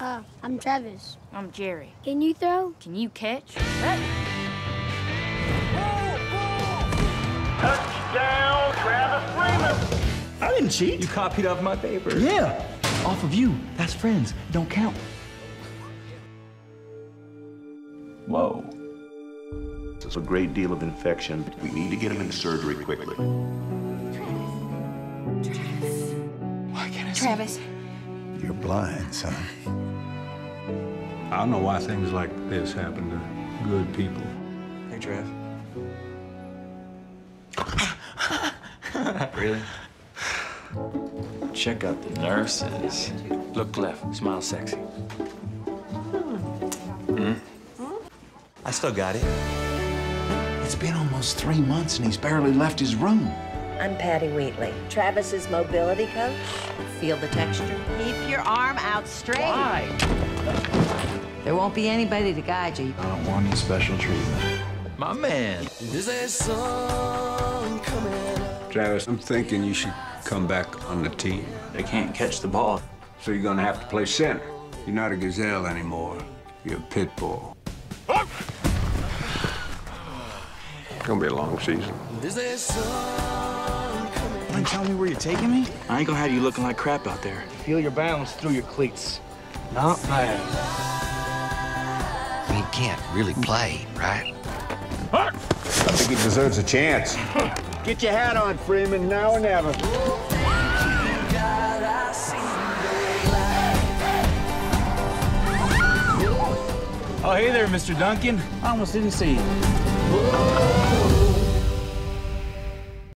Uh, I'm Travis. I'm Jerry. Can you throw? Can you catch? Touchdown, Travis Freeman. I didn't cheat. You copied off my paper. Yeah, off of you. That's friends. Don't count. Whoa. There's a great deal of infection. We need to get him into surgery quickly. Travis. Travis. Why can't I see? Travis. You're blind, son. I don't know why things like this happen to good people. Hey, Trev. Really? Check out the nurses. Look left. Smile sexy. Hmm? I still got it. It's been almost three months and he's barely left his room. I'm Patty Wheatley, Travis's mobility coach. Feel the texture? Keep your arm out straight. Why? There won't be anybody to guide you. I don't want any special treatment. My man. Travis, I'm thinking you should come back on the team. They can't catch the ball. So you're gonna have to play center. You're not a gazelle anymore. You're a pit bull. It's Gonna be a long season. You tell me where you're taking me? I ain't gonna have you looking like crap out there. Feel your balance through your cleats. Not bad. He can't really play, right? I think he deserves a chance. Get your hat on, Freeman, now or never. Oh, hey there, Mr. Duncan. I almost didn't see you.